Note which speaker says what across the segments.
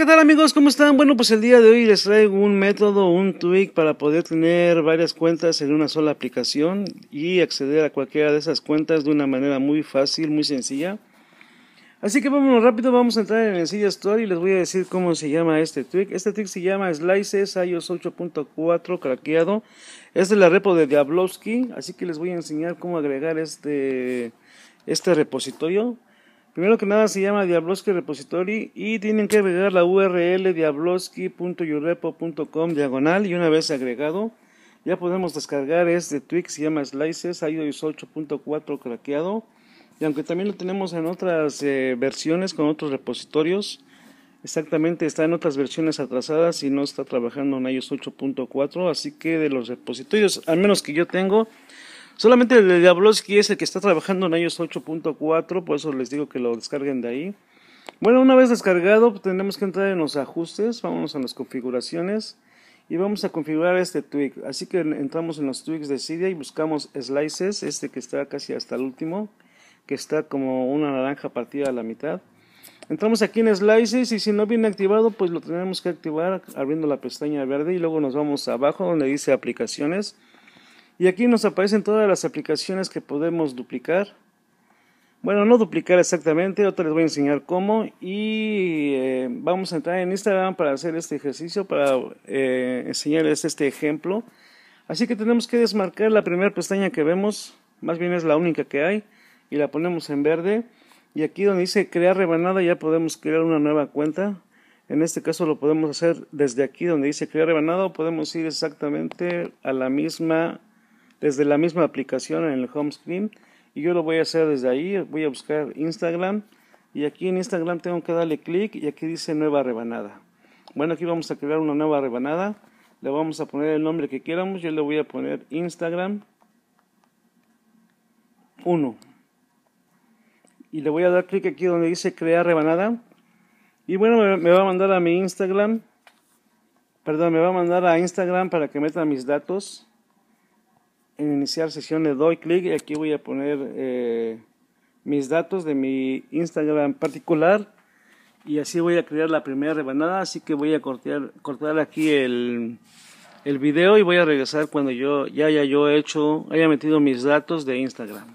Speaker 1: ¿qué tal amigos? ¿Cómo están? Bueno, pues el día de hoy les traigo un método, un tweak para poder tener varias cuentas en una sola aplicación y acceder a cualquiera de esas cuentas de una manera muy fácil, muy sencilla. Así que vámonos rápido, vamos a entrar en el Cydia Store y les voy a decir cómo se llama este tweak. Este tweak se llama Slices iOS 8.4 craqueado. Es de la repo de Diablowski, así que les voy a enseñar cómo agregar este, este repositorio. Primero que nada se llama Diablowski Repository y tienen que agregar la URL diablowski.yourrepo.com diagonal y una vez agregado ya podemos descargar. Este tweak se llama Slices iOS 8.4 craqueado. Y aunque también lo tenemos en otras eh, versiones con otros repositorios exactamente está en otras versiones atrasadas y no está trabajando en iOS 8.4 así que de los repositorios al menos que yo tengo Solamente el de Diablowski es el que está trabajando en iOS 8.4, por eso les digo que lo descarguen de ahí. Bueno, una vez descargado, pues, tenemos que entrar en los ajustes, vamos a las configuraciones y vamos a configurar este tweak. Así que entramos en los tweaks de Cydia y buscamos slices, este que está casi hasta el último, que está como una naranja partida a la mitad. Entramos aquí en slices y si no viene activado, pues lo tenemos que activar abriendo la pestaña verde y luego nos vamos abajo donde dice aplicaciones y aquí nos aparecen todas las aplicaciones que podemos duplicar. Bueno, no duplicar exactamente, ahora les voy a enseñar cómo. Y eh, vamos a entrar en Instagram para hacer este ejercicio, para eh, enseñarles este ejemplo. Así que tenemos que desmarcar la primera pestaña que vemos, más bien es la única que hay, y la ponemos en verde. Y aquí donde dice crear rebanada ya podemos crear una nueva cuenta. En este caso lo podemos hacer desde aquí donde dice crear rebanada o podemos ir exactamente a la misma desde la misma aplicación en el home screen. Y yo lo voy a hacer desde ahí, voy a buscar Instagram. Y aquí en Instagram tengo que darle clic y aquí dice nueva rebanada. Bueno, aquí vamos a crear una nueva rebanada, le vamos a poner el nombre que queramos, yo le voy a poner Instagram 1 y le voy a dar clic aquí donde dice crear rebanada. Y bueno, me va a mandar a mi Instagram, perdón, me va a mandar a Instagram para que meta mis datos en iniciar sesión le doy clic y aquí voy a poner eh, mis datos de mi Instagram particular y así voy a crear la primera rebanada así que voy a cortar, cortar aquí el, el video y voy a regresar cuando yo ya haya yo hecho haya metido mis datos de Instagram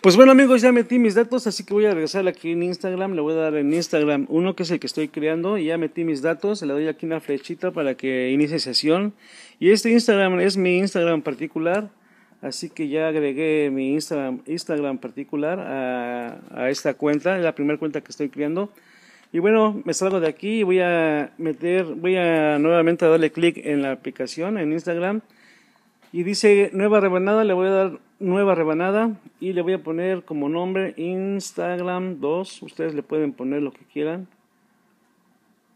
Speaker 1: Pues bueno amigos, ya metí mis datos, así que voy a regresar aquí en Instagram, le voy a dar en Instagram uno que es el que estoy creando y ya metí mis datos, le doy aquí una flechita para que inicie sesión. Y este Instagram es mi Instagram particular, así que ya agregué mi Instagram, Instagram particular a, esta cuenta, es la primera cuenta que estoy creando. Y bueno, me salgo de aquí y voy a meter, voy a nuevamente darle clic en la aplicación en Instagram. Y dice nueva rebanada, le voy a dar nueva rebanada y le voy a poner como nombre Instagram 2. Ustedes le pueden poner lo que quieran.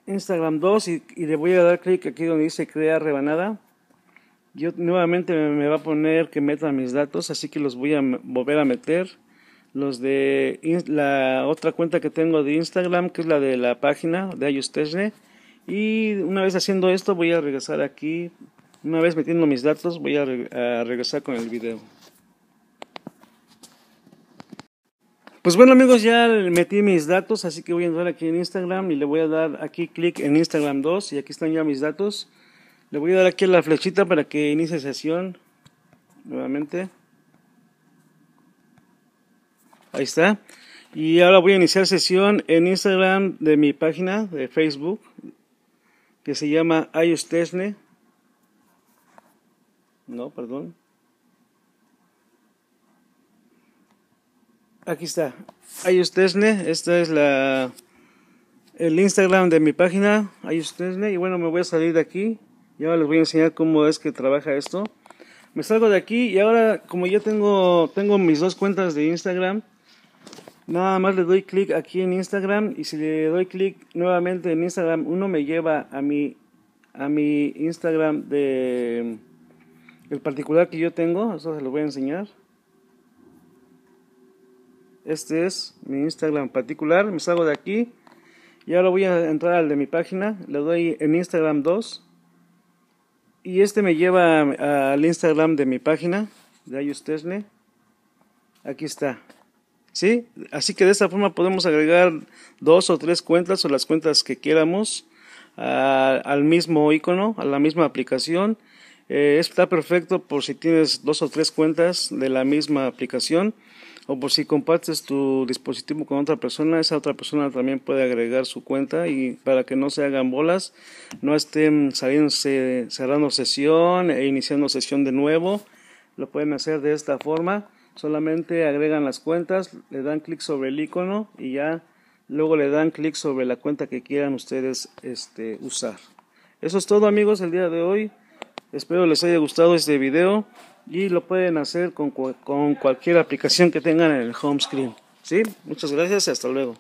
Speaker 1: Instagram 2 y, le voy a dar clic aquí donde dice crear rebanada. Yo nuevamente me, va a poner que meta mis datos, así que los voy a volver a meter. Los de la otra cuenta que tengo de Instagram, que es la de la página de Ayustesne. Y una vez haciendo esto, voy a regresar aquí. Una vez metiendo mis datos, voy a regresar con el video. Pues bueno amigos, ya metí mis datos, así que voy a entrar aquí en Instagram y le voy a dar aquí clic en Instagram 2 y aquí están ya mis datos. Le voy a dar aquí la flechita para que inicie sesión nuevamente. Ahí está. Y ahora voy a iniciar sesión en Instagram de mi página de Facebook que se llama iostesne. No, perdón. Aquí está. Ayustesne. Esta es la el Instagram de mi página. Ayustesne. Y bueno, me voy a salir de aquí. Y ahora les voy a enseñar cómo es que trabaja esto. Me salgo de aquí y ahora como ya tengo, tengo mis dos cuentas de Instagram, nada más le doy clic aquí en Instagram y si le doy clic nuevamente en Instagram, uno me lleva a mi, a mi Instagram de el particular que yo tengo, eso se lo voy a enseñar. Este es mi Instagram particular. Me salgo de aquí. Y ahora voy a entrar al de mi página. Le doy en Instagram 2. Y este me lleva al Instagram de mi página. De Ayustesne. Aquí está. ¿sí? Así que de esta forma podemos agregar dos o tres cuentas o las cuentas que queramos al mismo icono, a la misma aplicación. Eh, está perfecto por si tienes dos o tres cuentas de la misma aplicación o por si compartes tu dispositivo con otra persona, esa otra persona también puede agregar su cuenta y para que no se hagan bolas, no estén saliendo, cerrando sesión e iniciando sesión de nuevo, lo pueden hacer de esta forma, solamente agregan las cuentas, le dan clic sobre el icono y ya luego le dan clic sobre la cuenta que quieran ustedes este, usar. Eso es todo amigos el día de hoy. Espero les haya gustado este video y lo pueden hacer con, con cualquier aplicación que tengan en el home screen. ¿Sí? Muchas gracias y hasta luego.